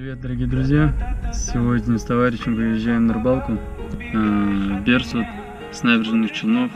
Привет, дорогие друзья! Сегодня с товарищем выезжаем на рыбалку. А, Берсут с набережных Челнов.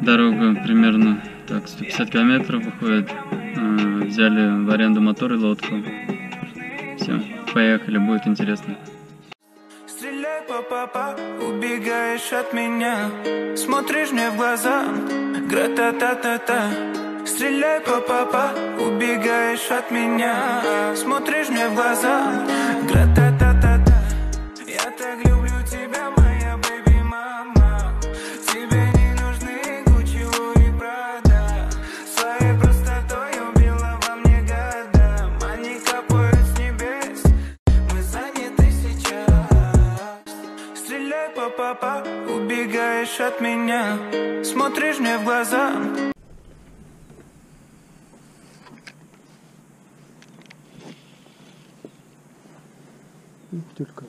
Дорога примерно так 150 километров выходит. А, взяли в аренду мотор и лодку. Все, поехали, будет интересно. Папа, убегаешь от меня Смотришь мне в глаза, гра-та-та-та-та Стреляй, папа, убегаешь от меня. Смотришь мне в глаза, гра-та-та-та-та Я так люблю тебя, моя бэби-мама Тебе не нужны Гуччи, Луи, Прада. Своей простотой убила во мне года. Они капают с небес. Мы заняты сейчас. Стреляй, папа, убегаешь от меня. Смотришь мне в глаза 어딜 까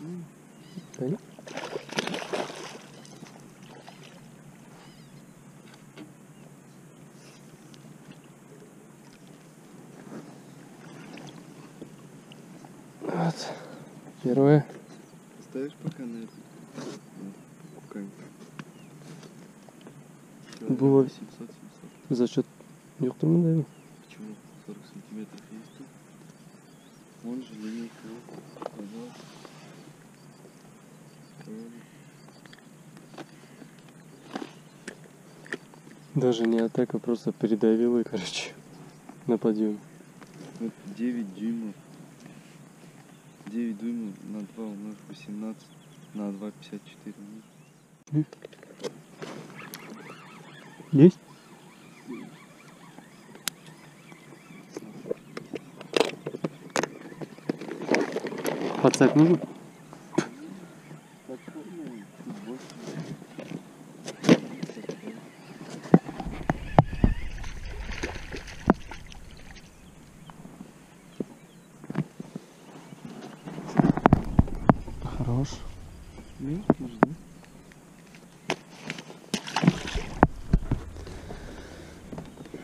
Вот. Первое. Ставишь пока на это? Пока. Было 700, 700. за счет юхтума, да? Почему? 40 сантиметров есть тут. Вон же линейка. Даже не атака, просто передавила короче, на подъем. Вот 9 дюймов. 9 дюймов на 2 умножь 18 на 2,54 умножь. Есть? Подсак нужно?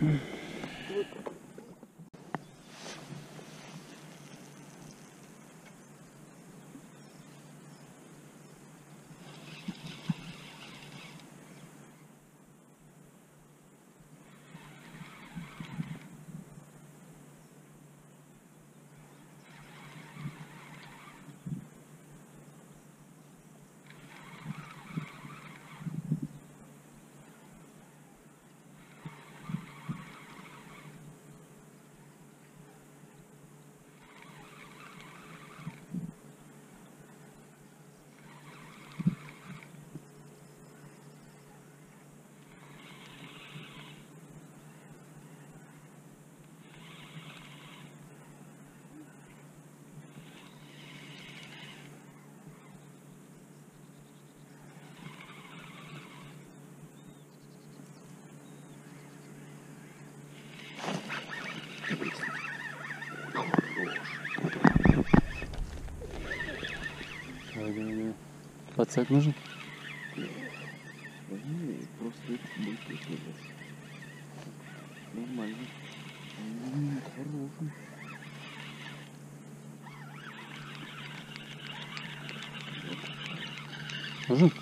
Mm. Подсак нужен? Возьми, просто будет. Нормально. Хороший. Нужен?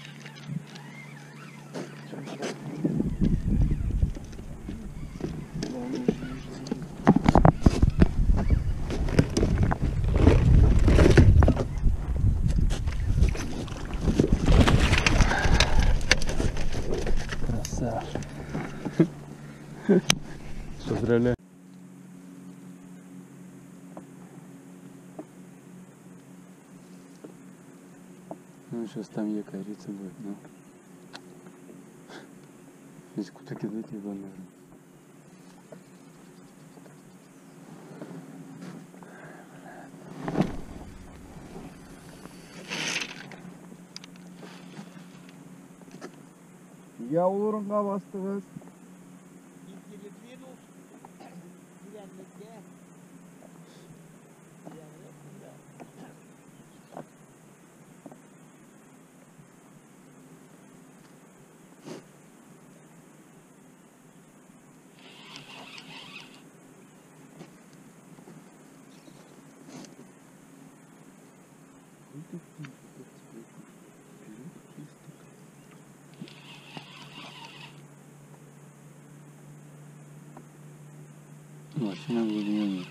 Сейчас там якориться будет, ну. Здесь куда кидать его, наверное. Я орынға Вообще на глубине?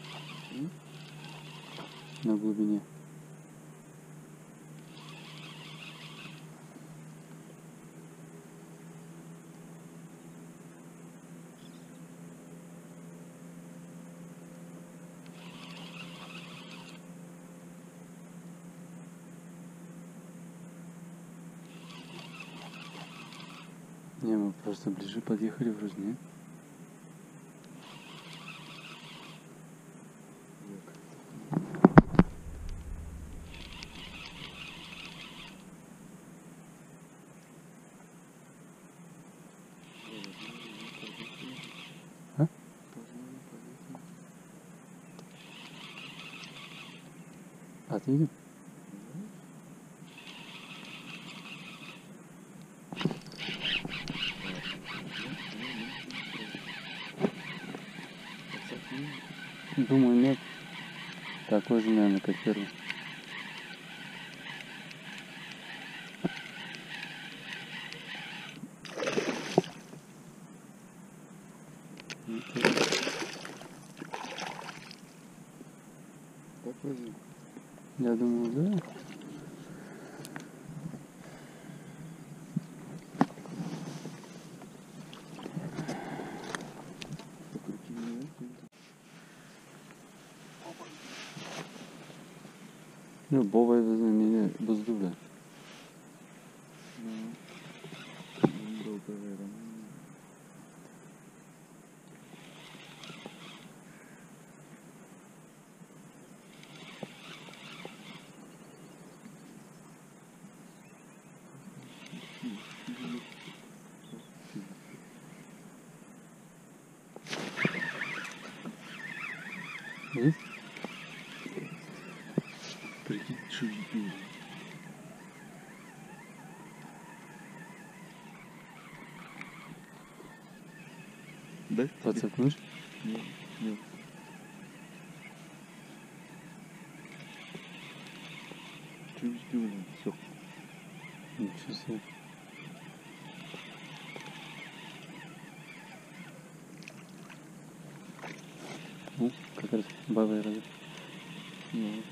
На глубине. Не, мы просто ближе подъехали вроде, нет? Думаю, нет. Такой же, наверное, как первый. Я думаю, да. Покрути меня. Ну, Бова меня буздуля. Ну, он был наверное. Есть? Пил. Да? Подцепнуть? Нет, нет. Сделано, все. Ничего себе. Ну, как раз и ради. Ну.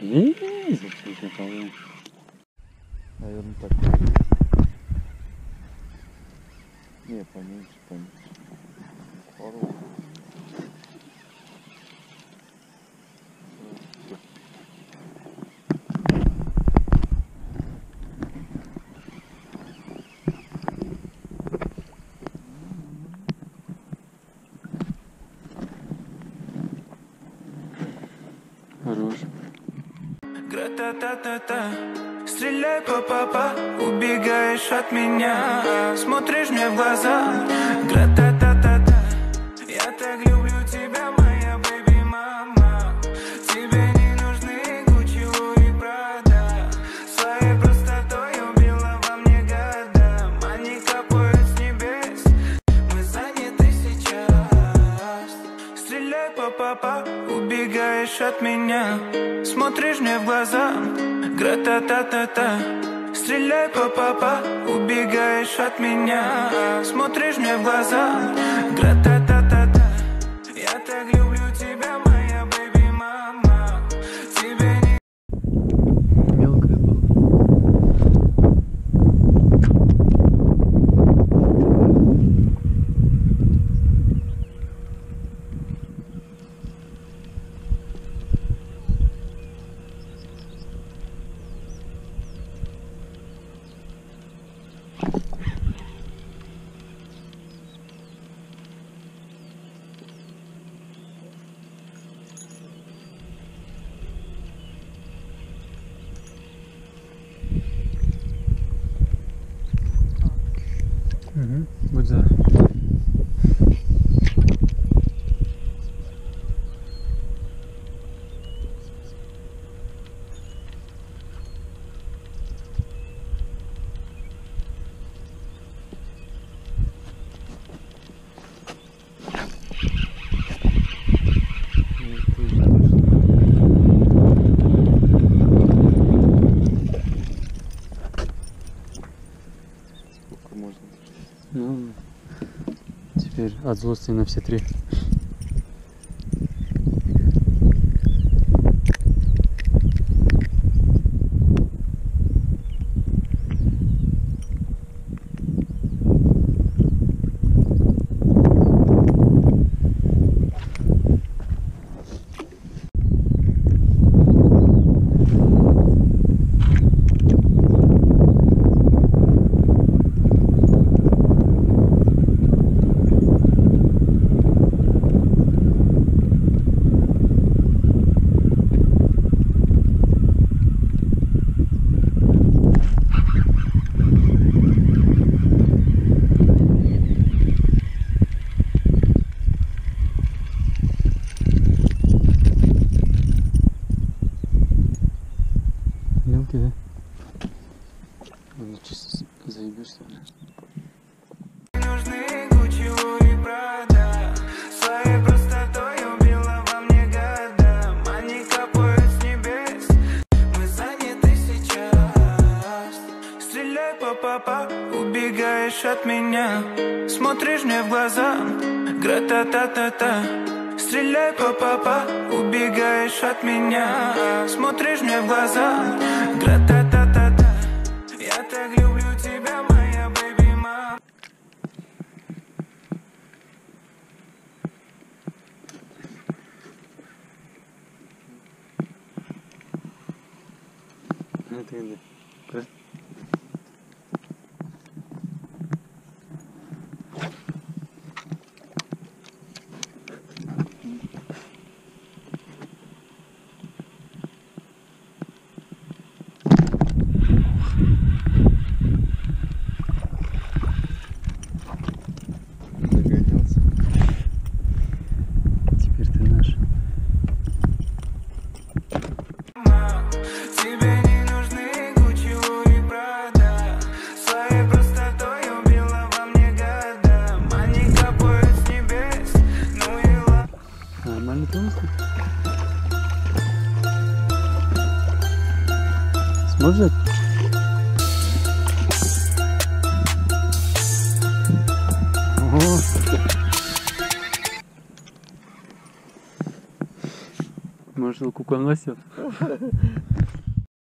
Ей, зачем я половину? Наверное, так. Не, поменьше, поменьше. Пару. Хорош. Стреляй папа, убегаешь от меня. Смотришь мне в глаза. Гра-та-та-та-та Убегаешь от меня. Смотришь мне в глаза, гра-та-та-та-та. Стреляй по папа, убегаешь от меня. Смотришь мне в глаза, гра-та-та-та-та Угу. Будь за. Теперь от злости на все три. Гра-та-та-та-та. Стреляй по папа, убегаешь от меня. Смотришь мне в глаза, гра-та-та-та-та. Я так люблю тебя, моя бэби-мама Это Сможет? Ого. Может, кукла носит?